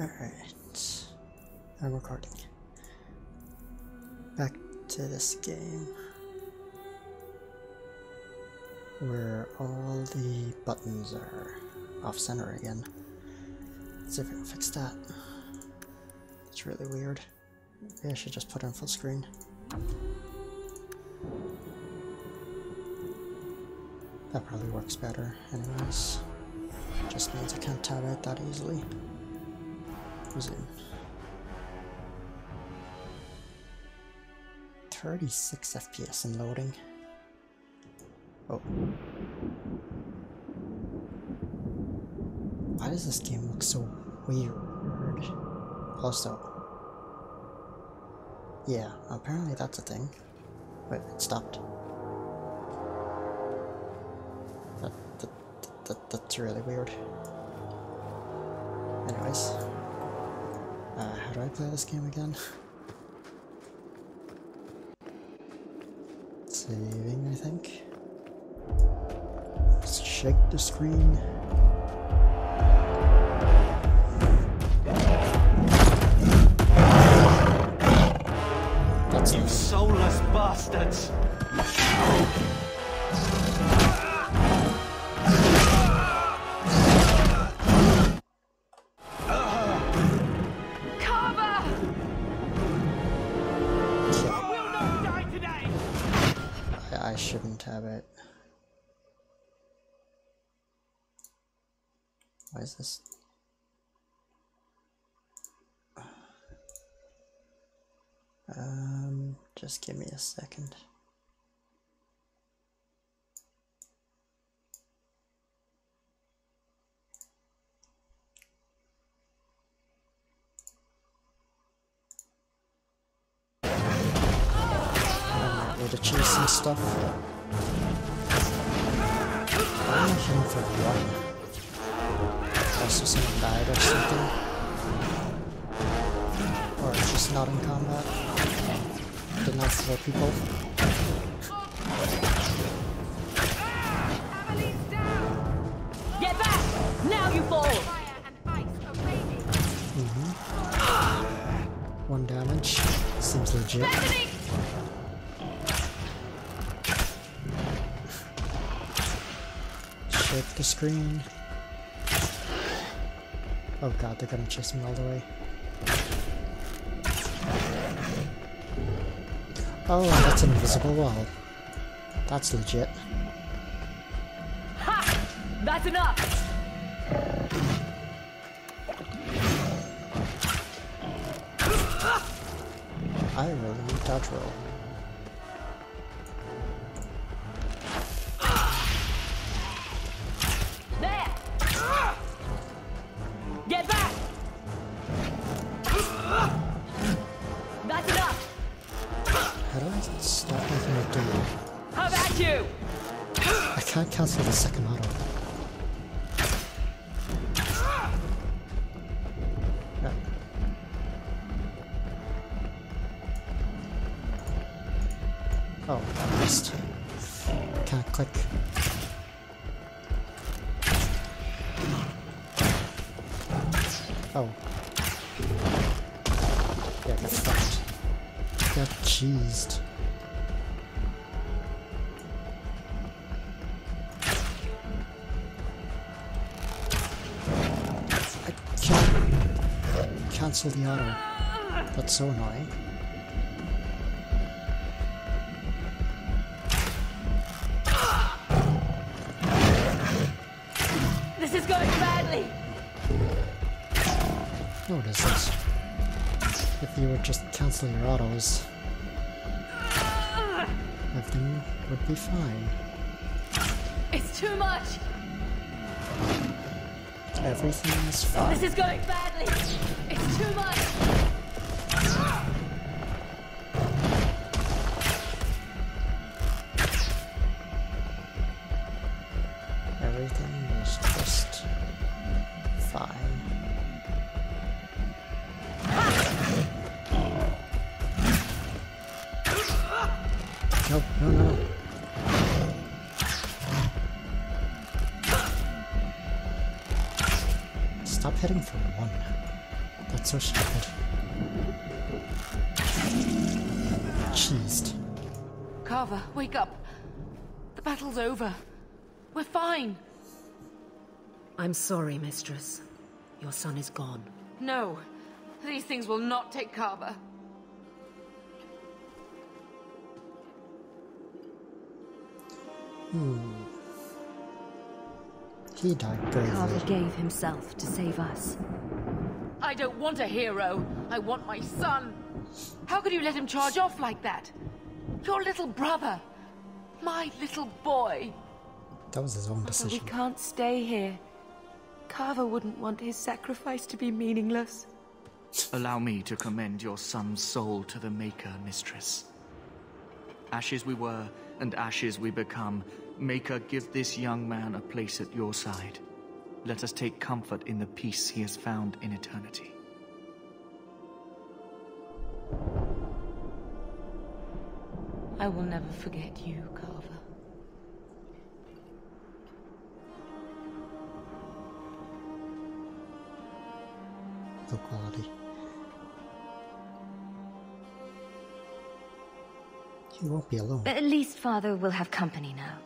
Alright. I'm recording. Back to this game. Where all the buttons are off center again. Let's see if I can fix that. It's really weird. Maybe I should just put it on full screen. That probably works better anyways. Just means I can't tab out that easily. Resume. 36 FPS in loading. Oh. Why does this game look so weird? Also, yeah, apparently that's a thing. Wait, it stopped. That, that, that, that's really weird. Anyways. Uh, how do I play this game again? Saving, I think. Shake the screen. Um, just give me a second. Need to choose some stuff. I'm looking for one. Also someone died or something. Just not in combat. Did not throw people. Get back! Now you fall! Fire and ice are raging. One damage. Seems legit. Shake the screen. Oh god, they're gonna chase me all the way. Oh, that's an invisible wall. That's legit. Ha! That's enough! I really need dodge roll. Oh. Yeah, got fucked. Got cheesed. I can't cancel the auto. That's so annoying. No, it isn't. If you would just cancel your autos, everything would be fine. It's too much! Everything is fine. This is going badly! It's too much! Stop hitting for one. That's so stupid. Cheesed. Carver, wake up. The battle's over. We're fine. I'm sorry, mistress. Your son is gone. No, these things will not take Carver. Hmm. He died bravely. Carver gave himself to save us. I don't want a hero. I want my son. How could you let him charge off like that? Your little brother. My little boy. That was his own But we can't stay here. Carver wouldn't want his sacrifice to be meaningless. Allow me to commend your son's soul to the Maker, mistress. Ashes we were, and ashes we become. Maker, give this young man a place at your side. Let us take comfort in the peace he has found in eternity. I will never forget you, Carver. Low quality. He won't be alone. But At least father will have company now.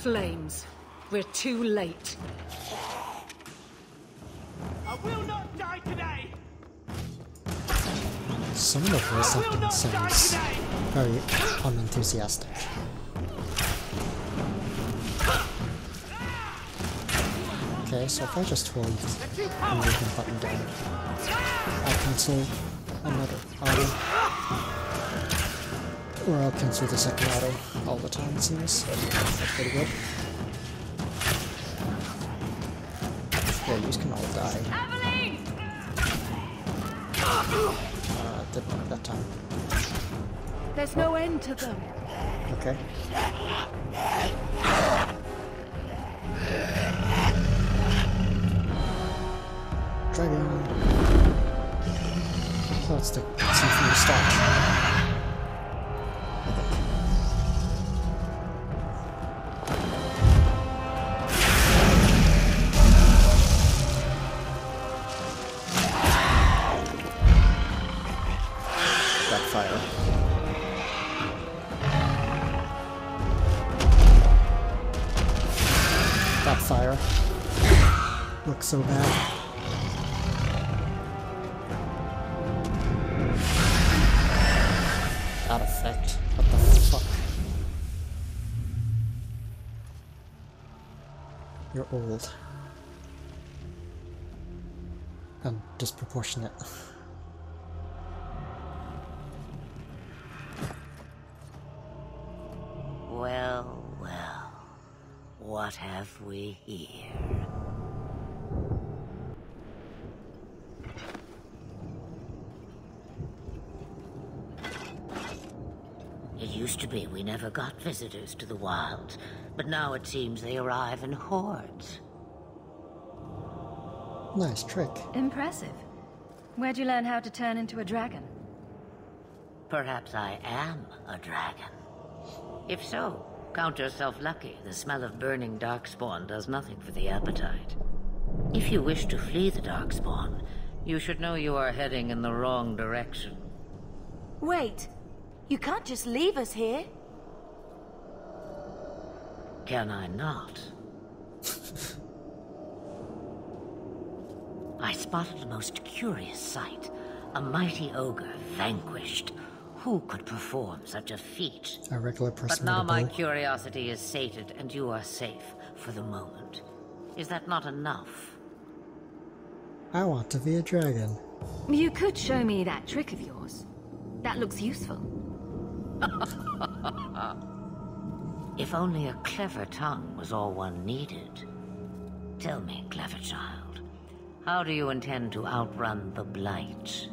Flames. We're too late. I will not die today! Some of the voice I will acting not die sounds today! very unenthusiastic. Okay, so if I just hold the movement button down, I'll cancel another auto. Or I'll cancel the second auto all the time, it seems. That's pretty good. Yeah, you can all die. Uh, didn't work that time. There's no end to them. Okay. Dragon. So scene from the start. Disproportionate. Well, well. What have we here? It used to be we never got visitors to the wilds, but now it seems they arrive in hordes. Nice trick. Impressive. Where'd you learn how to turn into a dragon? Perhaps I am a dragon. If so, count yourself lucky. The smell of burning darkspawn does nothing for the appetite. If you wish to flee the darkspawn, you should know you are heading in the wrong direction. Wait. You can't just leave us here. Can I not? I spotted a most curious sight. A mighty ogre vanquished. Who could perform such a feat? A regular person But now my curiosity is sated and you are safe for the moment. Is that not enough? I want to be a dragon. You could show me that trick of yours. That looks useful. If only a clever tongue was all one needed. Tell me, clever child, how do you intend to outrun the Blight?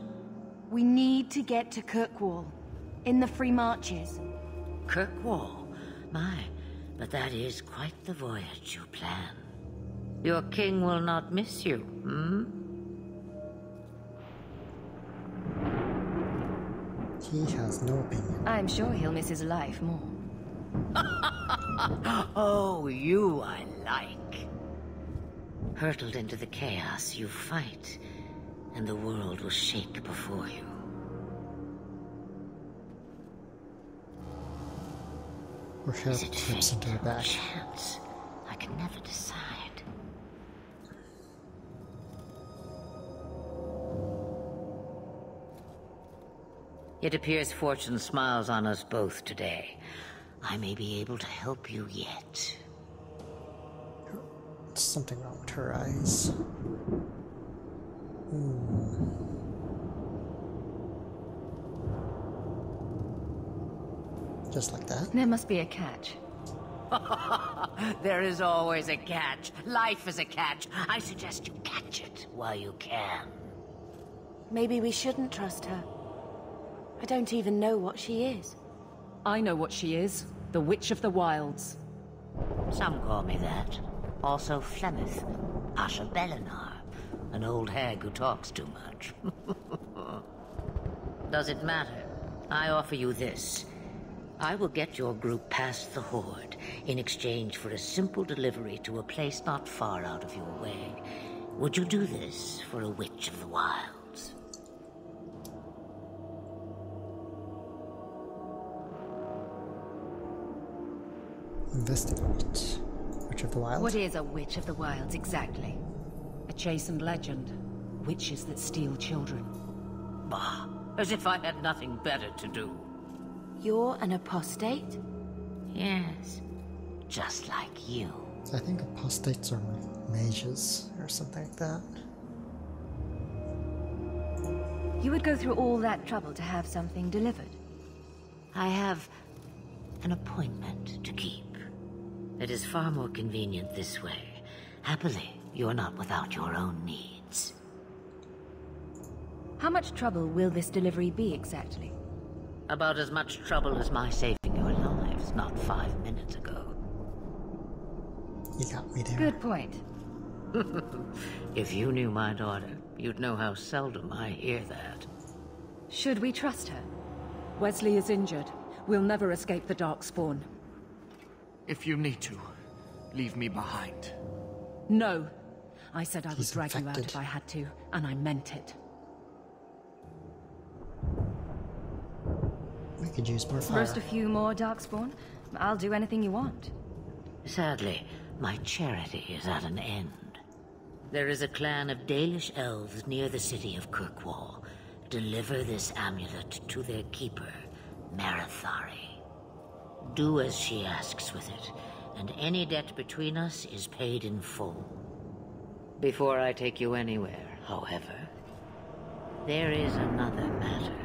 We need to get to Kirkwall. In the Free Marches. Kirkwall? My, but that is quite the voyage you plan. Your king will not miss you, hmm? He has no opinion. I'm sure he'll miss his life more. oh, you I like. Hurtled into the chaos, you fight, and the world will shake before you. Her hair Is it flips fate into or back. chance? I can never decide. It appears fortune smiles on us both today. I may be able to help you yet. There's something wrong with her eyes. Hmm. Just like that. There must be a catch. There is always a catch. Life is a catch. I suggest you catch it while you can. Maybe we shouldn't trust her. I don't even know what she is. I know what she is. The Witch of the Wilds. Some call me that. Also Flemeth, Asha'bellanar, an old hag who talks too much. Does it matter? I offer you this. I will get your group past the Horde in exchange for a simple delivery to a place not far out of your way. Would you do this for a Witch of the Wilds? Investigate. Witch of the Wild. What is a Witch of the Wilds exactly? A chastened legend. Witches that steal children. Bah, as if I had nothing better to do. You're an apostate? Yes, just like you. I think apostates are mages or something like that. You would go through all that trouble to have something delivered. I have an appointment to keep. It is far more convenient this way. Happily, you're not without your own needs. How much trouble will this delivery be exactly? About as much trouble as my saving your lives not five minutes ago. You got me there. Good point. If you knew my daughter, you'd know how seldom I hear that. Should we trust her? Wesley is injured. We'll never escape the Darkspawn. If you need to, leave me behind. No. I said I would He's drag you out if I had to, and I meant it. We could use more fire. Roast a few more Darkspawn? I'll do anything you want. Sadly, my charity is at an end. There is a clan of Dalish elves near the city of Kirkwall. Deliver this amulet to their keeper, Marethari. Do as she asks with it, and any debt between us is paid in full. Before I take you anywhere, however, there is another matter.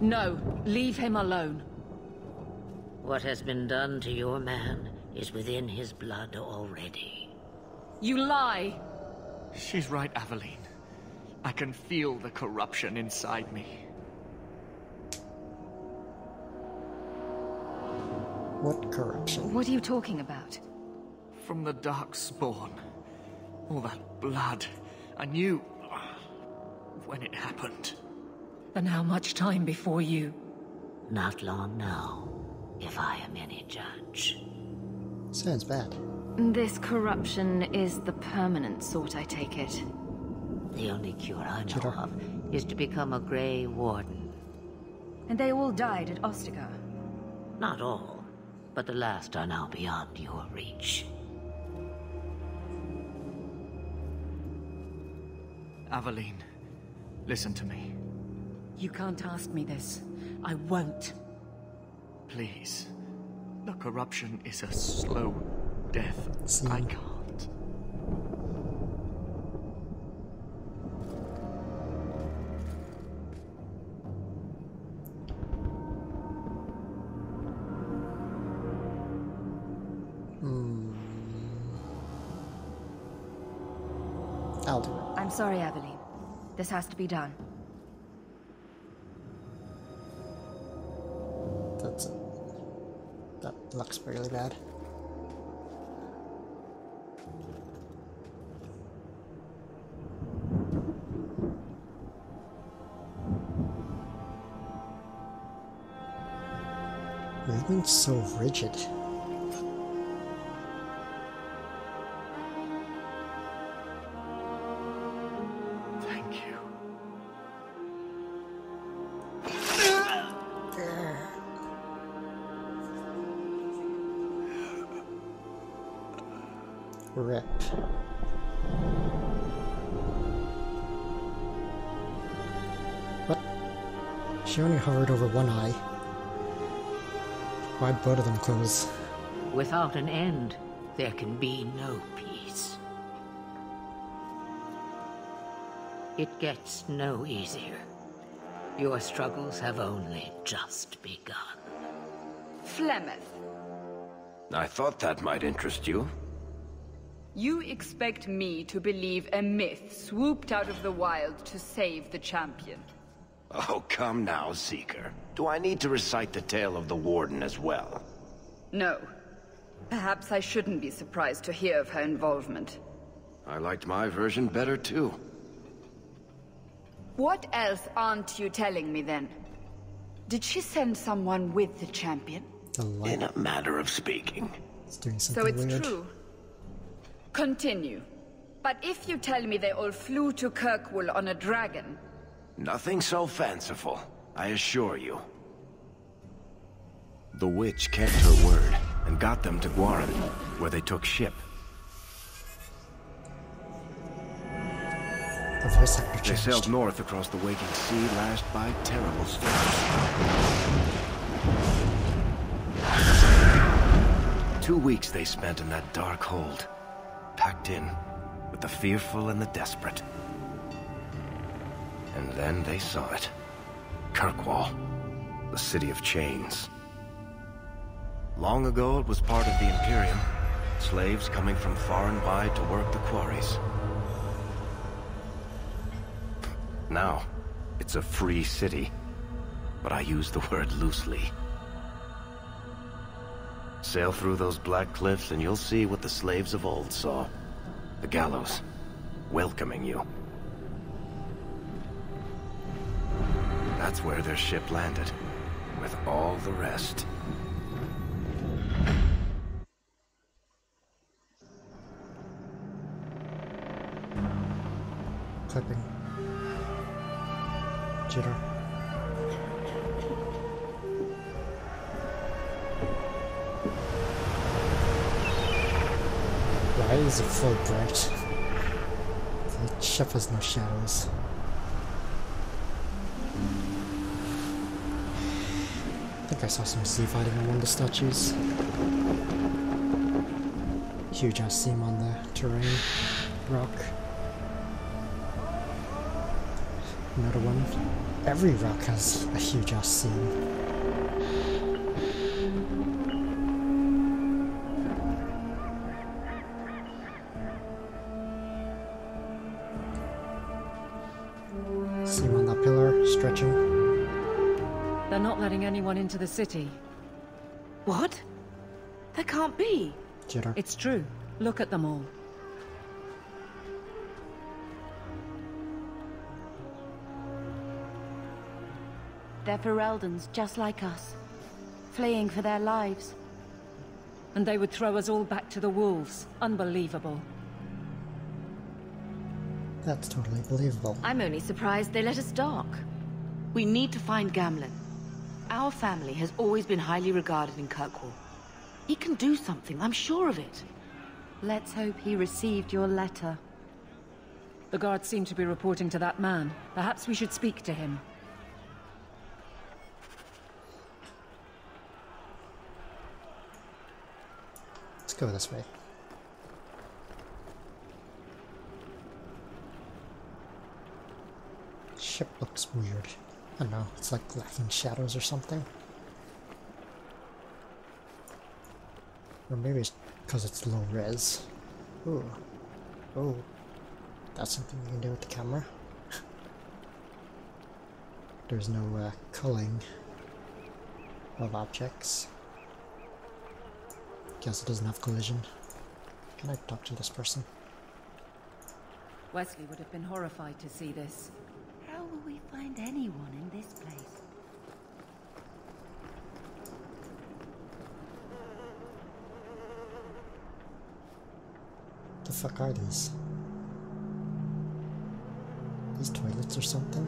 No, leave him alone. What has been done to your man is within his blood already. You lie! She's right, Aveline. I can feel the corruption inside me. What corruption? What are you talking about? From the dark spawn. All that blood. I knew when it happened. And how much time before you? Not long now, if I am any judge. Sounds bad. This corruption is the permanent sort, I take it. The only cure I know Sure. of is to become a Grey Warden. And they all died at Ostagar. Not all, but the last are now beyond your reach. Aveline, listen to me. You can't ask me this. I won't. Please. The corruption is a slow death. See? I can't. This has to be done. That's that looks really bad. Everything's so rigid. Both of them close? Without an end, there can be no peace. It gets no easier. Your struggles have only just begun. Flemeth, I thought that might interest you. you expect me to believe a myth swooped out of the wild to save the champion. Oh, come now, Seeker. Do I need to recite the tale of the Warden as well? No. Perhaps I shouldn't be surprised to hear of her involvement. I liked my version better, too. What else aren't you telling me then? Did she send someone with the champion? The In a matter of speaking. is doing So it's weird. true. Continue. But if you tell me they all flew to Kirkwall on a dragon, Nothing so fanciful, I assure you. The witch kept her word and got them to Gwaren, where they took ship. The voice actor They sailed north across the waking sea, lashed by terrible storms. Two weeks they spent in that dark hold, packed in with the fearful and the desperate. And then they saw it. Kirkwall, the city of chains. Long ago it was part of the Imperium, slaves coming from far and wide to work the quarries. Now, it's a free city, but I use the word loosely. Sail through those black cliffs and you'll see what the slaves of old saw. The gallows, welcoming you. That's where their ship landed, with all the rest. Clipping. Jitter. Why is it full bright? The ship has no shadows. I think I saw some sea fighting on the statues. Huge ass seam on the terrain. Rock. Another one. Every rock has a huge ass seam. The city. What? That can't be. Jitter. It's true. Look at them all. They're Fereldans, just like us. Fleeing for their lives. And they would throw us all back to the wolves. Unbelievable. That's totally believable. I'm only surprised they let us dock. We need to find Gamlen. Our family has always been highly regarded in Kirkwall. He can do something, I'm sure of it. Let's hope he received your letter. The guards seem to be reporting to that man. Perhaps we should speak to him. Let's go this way. Ship looks weird. I don't know, it's like lacking shadows or something. Or maybe it's because it's low res. Ooh. Oh. That's something you can do with the camera. There's no uh, culling of objects. Guess it doesn't have collision. Can I talk to this person? Wesley would have been horrified to see this. How will we find anyone in this place? Fuck are these? These toilets or something?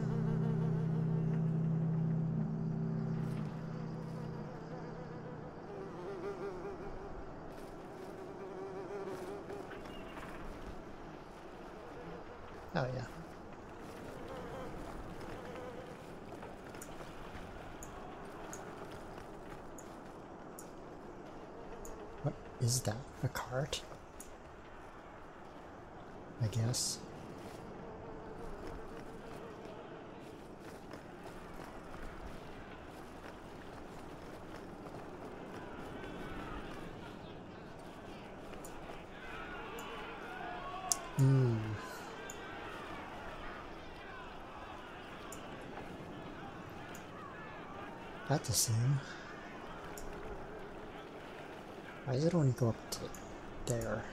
Oh yeah. What is that? A cart? I guess. Hmm. That's the same. Why does it only go up to there?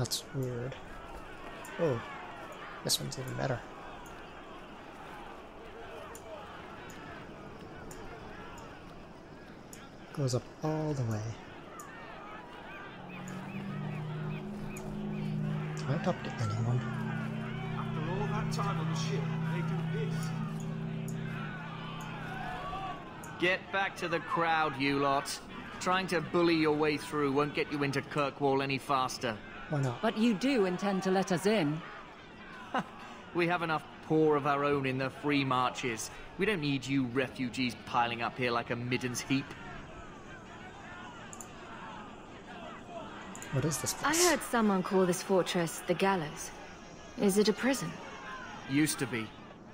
That's weird. Oh, this one's even better. Goes up all the way. Can I talk to anyone? After all that time on the ship, they do this. Get back to the crowd, you lot. Trying to bully your way through won't get you into Kirkwall any faster. Why not? But you do intend to let us in. We have enough poor of our own in the free marches. We don't need you refugees piling up here like a middens heap. What is this place? I heard someone call this fortress the Gallows. Is it a prison? Used to be.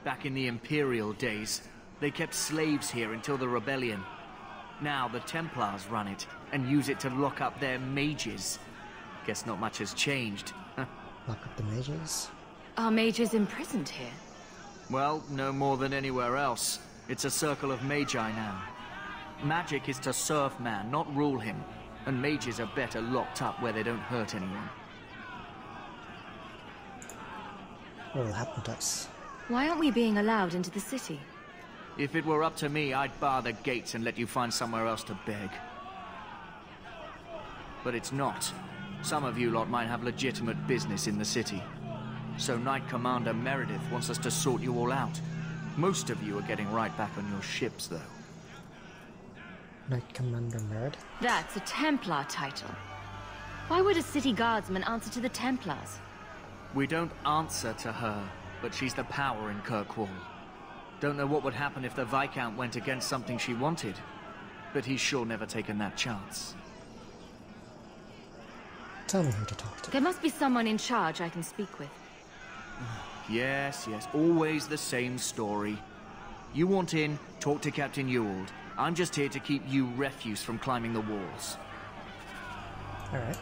Back in the Imperial days. They kept slaves here until the rebellion. Now the Templars run it and use it to lock up their mages. Guess not much has changed. Lock up the mages? Are mages imprisoned here? well, no more than anywhere else. It's a circle of magi now. Magic is to serve man, not rule him. And mages are better locked up where they don't hurt anyone. What will happen to us? Why aren't we being allowed into the city? If it were up to me, I'd bar the gates and let you find somewhere else to beg. But it's not. Some of you lot might have legitimate business in the city. So Knight Commander Meredith wants us to sort you all out. Most of you are getting right back on your ships, though. Knight Commander Meredith? That's a Templar title. Why would a city guardsman answer to the Templars? We don't answer to her, but she's the power in Kirkwall. Don't know what would happen if the Viscount went against something she wanted, but he's sure never taken that chance. Tell me who to talk to. There must be someone in charge I can speak with. Yes, yes, always the same story. You want in, talk to Captain Ewald. I'm just here to keep you refuse from climbing the walls. Alright.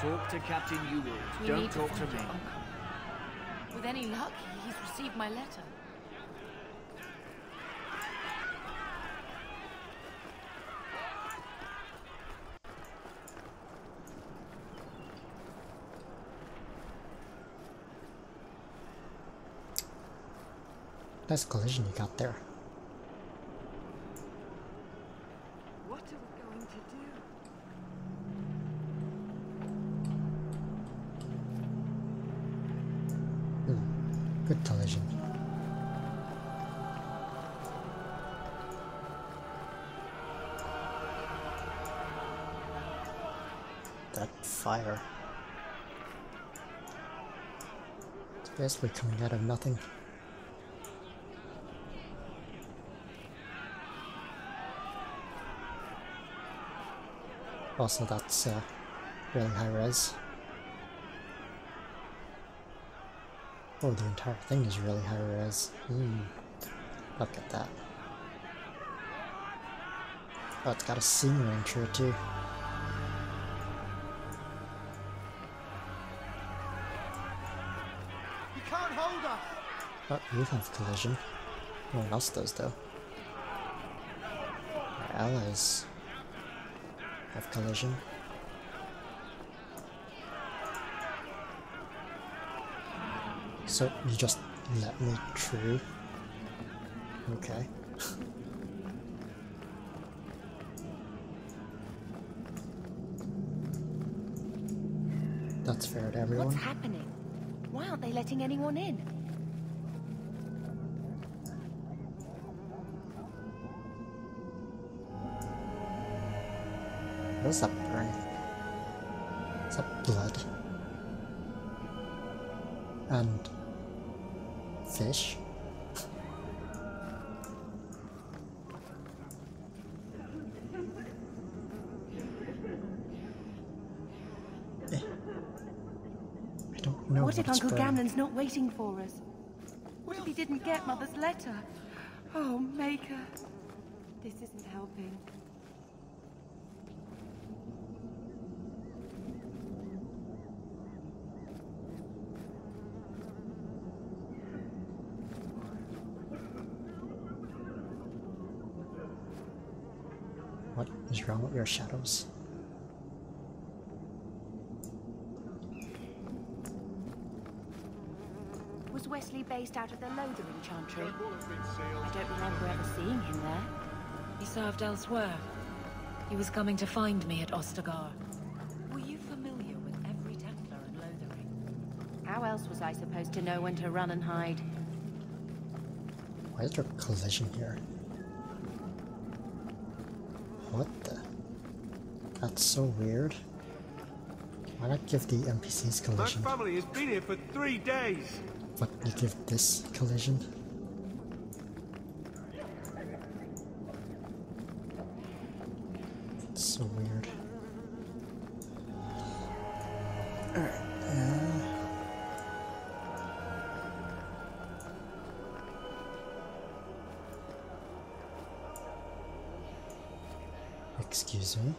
Talk to Captain Ewald. Don't need to talk to me. uncle. With any luck, he's received my letter. Nice collision you got there. What are we going to do? Hmm. Good collision. That fire. It's basically coming out of nothing. Also, that's uh, really high res. Oh, the entire thing is really high res. Hmm. Look at that. Oh, it's got a through it too. You can't hold us! Oh, you have collision. No one else does though. Our allies of collision. So you just let me through? Okay. That's fair to everyone. What's happening? Why aren't they letting anyone in? What is that burn? Is that blood? And fish? Eh. I don't know what if Uncle burning. Gamlen's not waiting for us? What if he didn't get Mother's letter? Oh, Maker. This isn't helping. What is wrong with your shadows? Was Wesley based out of the Lothering Chantry? I don't remember ever seeing him there. He served elsewhere. He was coming to find me at Ostagar. Were you familiar with every Templar in Lothering? How else was I supposed to know when to run and hide? Why is there a collision here? What the? That's so weird. Why not give the NPCs My collision, family has been here for three days. but you give this collision? So weird. Alright, uh... Excuse me?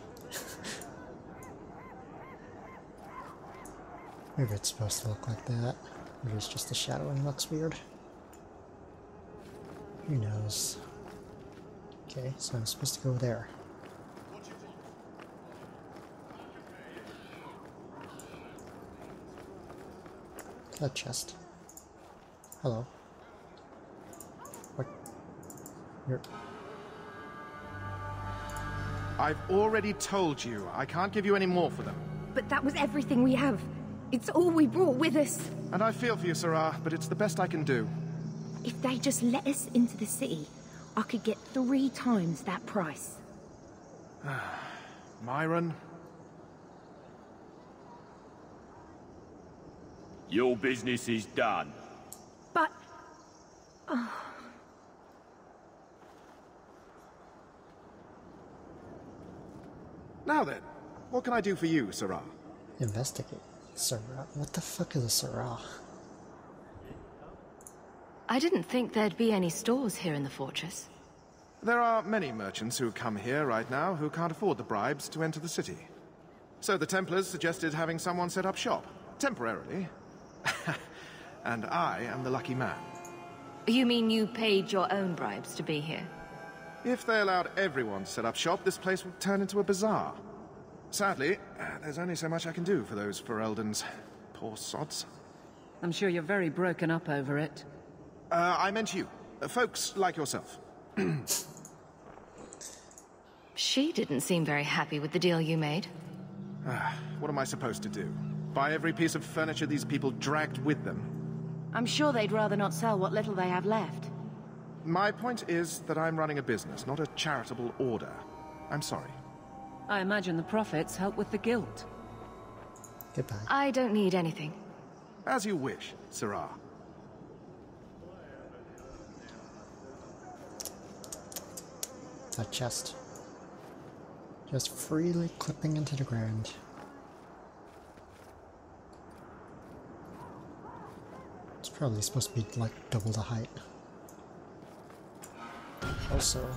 Maybe it's supposed to look like that. Maybe it's just the shadowing looks weird. Who knows? Okay, so I'm supposed to go there. That chest. Hello. What? You're. I've already told you, I can't give you any more for them. But that was everything we have. It's all we brought with us. And I feel for you, Sarah, but it's the best I can do. If they just let us into the city, I could get three times that price. Myron, Your business is done. But... Oh, now then, what can I do for you, Sarah? Investigate. Sarah. What the fuck is a Sarah? I didn't think there'd be any stores here in the fortress. There are many merchants who come here right now who can't afford the bribes to enter the city. So the Templars suggested having someone set up shop, temporarily. and I am the lucky man. You mean you paid your own bribes to be here? If they allowed everyone to set up shop, this place would turn into a bazaar. Sadly, uh, there's only so much I can do for those Fereldans. Poor sods. I'm sure you're very broken up over it. Uh, I meant you. Uh, folks like yourself. She didn't seem very happy with the deal you made. Ah, what am I supposed to do? Buy every piece of furniture these people dragged with them? I'm sure they'd rather not sell what little they have left. My point is that I'm running a business, not a charitable order. I'm sorry. I imagine the profits help with the guilt. Goodbye. I don't need anything. As you wish, Sarah. That chest. Just freely clipping into the ground. It's probably supposed to be like double the height. Also,